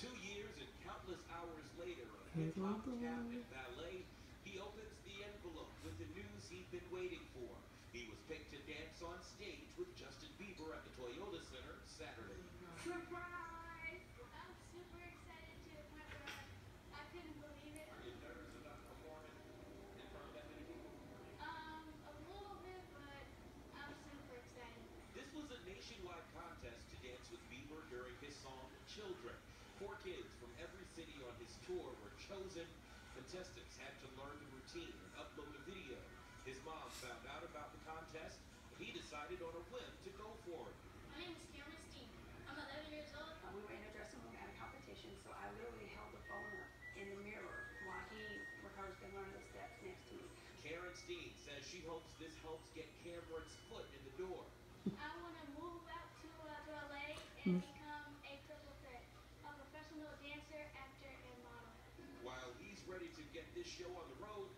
Two years and countless hours later, a hip hop tap and ballet, he opens envelope with the news he'd been waiting for. He was picked to dance on stage with Justin Bieber at the Toyota Center Saturday. Surprise! I'm super excited to where I couldn't believe it. Are you nervous about performing in front of that many people? Um, a little bit, but I'm super excited. This was a nationwide contest to dance with Bieber during his song Children. Four kids from every city on his tour were chosen. Contestants had to learn the routine and upload a video. His mom found out about the contest, and he decided on a whim to go for it. My name is Cameron Steen. I'm 11 years old. We were in a dressing room at a competition, so I literally held the phone up in the mirror while he rehearsed and learned the steps next to me. Karen Steen says she hopes this helps get Cameron's foot in the door. I want to move out to, uh, to LA and become a this show on the road,